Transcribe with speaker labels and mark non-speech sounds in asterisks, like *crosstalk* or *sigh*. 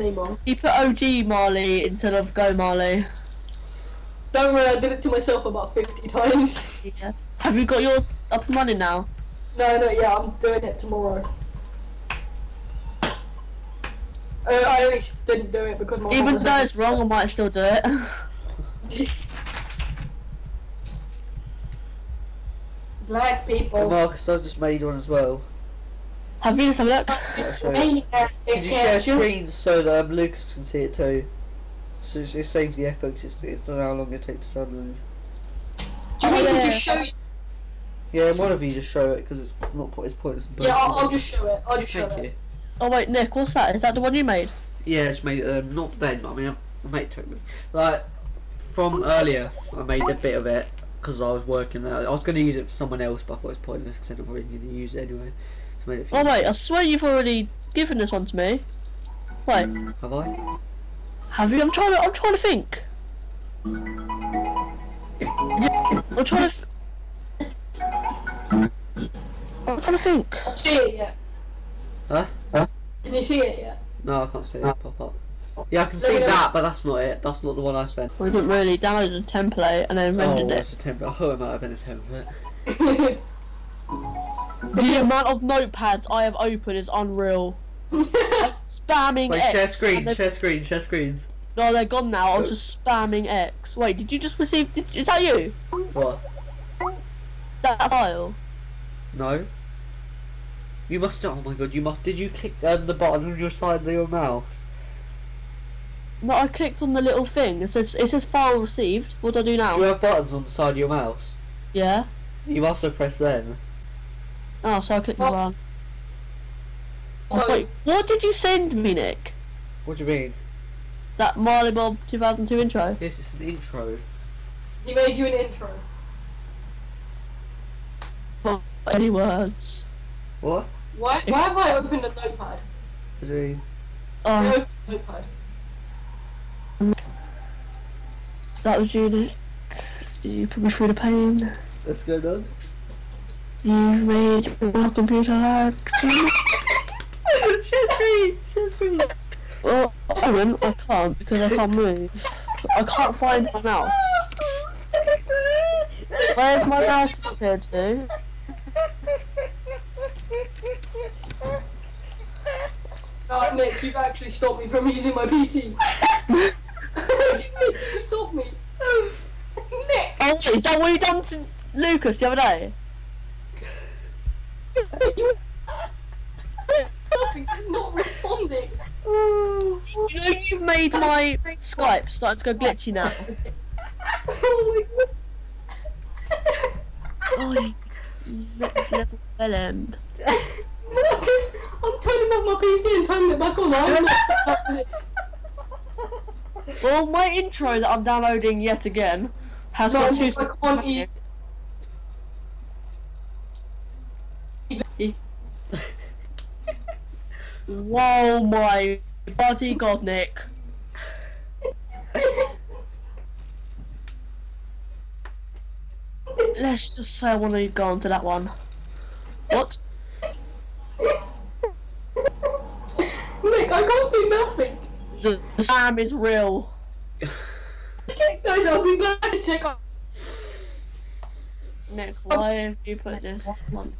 Speaker 1: name wrong.
Speaker 2: You put OG Marley instead of Go Marley.
Speaker 1: Don't worry, I did it to myself about 50 times.
Speaker 2: Yeah. Have you got yours up and running now?
Speaker 1: no, no, yeah, I'm doing it tomorrow. Uh, I only s- didn't do it because my
Speaker 2: Even though it's wrong, I might still do it. *laughs*
Speaker 1: Black
Speaker 3: And
Speaker 1: people.
Speaker 3: Marcus, I've just made one as well.
Speaker 2: have you? Let's have a look.
Speaker 3: I'll you. Could you share screens so that um, Lucas can see it too? So it, it saves the effort, 'cause it's, it's how long it takes to download.
Speaker 1: Do you mean to
Speaker 2: Yeah.
Speaker 1: just show you?
Speaker 3: Yeah, one of you just show it because it's not po- it's pointless.
Speaker 1: Yeah, I'll. I'll just show it. I'll just show
Speaker 3: Thank
Speaker 1: it.
Speaker 3: you.
Speaker 2: Oh wait, Nick, what's that? Is that the one you made?
Speaker 3: Yeah, it's made um, not then. I mean, I made took me like from earlier. I made a bit of it because I was working. I was going to use it for someone else, but I thought it was pointless because I'm probably going to use it anyway. So I it. For
Speaker 2: Oh
Speaker 3: you.
Speaker 2: wait, I swear you've already given this one to me. Wait,
Speaker 3: Have I?
Speaker 2: have you? I'm trying to. I'm trying to think. I'm trying to. F- I'm trying to think.
Speaker 1: See it yet?
Speaker 3: Huh?
Speaker 1: Can you see it yet?
Speaker 3: No, I can't see it pop up. Yeah, I can see that, but that's not it. That's not the one I sent.
Speaker 2: We didn't really download a template and then
Speaker 3: Oh,
Speaker 2: rendered it.
Speaker 3: Oh, that's a template. I thought it might have been a template. *laughs*
Speaker 2: The amount of notepads I have opened is unreal. *laughs* Spamming
Speaker 3: Wait,
Speaker 2: X.
Speaker 3: share screen, share screen, share screens.
Speaker 2: No, they're gone now. I was just spamming X. Wait, did you just receive? Did, is that you?
Speaker 3: What?
Speaker 2: That file?
Speaker 3: No. You must. Oh my god! You must. Did you click um, the button on your side of your mouse?
Speaker 2: No, I clicked on the little thing. It says it says file received. What do I do now?
Speaker 3: Do you have buttons on the side of your mouse?
Speaker 2: Yeah.
Speaker 3: You must have pressed them.
Speaker 2: Oh, so I clicked the
Speaker 1: What?
Speaker 2: one.
Speaker 1: Oh,
Speaker 2: Wait, what did you send me, Nick?
Speaker 3: What do you mean?
Speaker 2: That Marley Bob 2002 intro.
Speaker 3: This is an intro.
Speaker 1: he made you an intro.
Speaker 2: Oh, any words?
Speaker 3: What?
Speaker 1: Why, why have I opened a notepad?
Speaker 3: What do you mean? Oh.
Speaker 1: I
Speaker 2: Oh,
Speaker 1: opened a notepad.
Speaker 2: that was you, Nick. You put me through the pain.
Speaker 3: What's going on?
Speaker 2: You've made my computer lag.
Speaker 3: share screen. Share screen.
Speaker 2: Well, I won't. I can't because I can't move. I can't find my mouse. Where's my mouse disappeared to?
Speaker 1: Oh, Nick, you've actually stopped me from using my PC. Nick, you *laughs* stopped me. Nick,
Speaker 2: Oh, is that what you done to Lucas the other day?
Speaker 1: He's not responding.
Speaker 2: You know you've made my Skype start to go glitchy now.
Speaker 1: Oh my god.
Speaker 2: Oh, next level end.
Speaker 1: I'm turning off my PC and turning it back on. I'm
Speaker 2: Well, my intro that I'm downloading yet again has
Speaker 1: No,
Speaker 2: got
Speaker 1: I
Speaker 2: two.
Speaker 1: can't
Speaker 2: Whoa, my bloody god, Nick. Let's just uh, say I want to go on to that one. What?
Speaker 1: Nick, I can't do nothing.
Speaker 2: The, the Sam is real.
Speaker 1: Guys, I'll be back in a second.
Speaker 2: Nick, why have you put this on?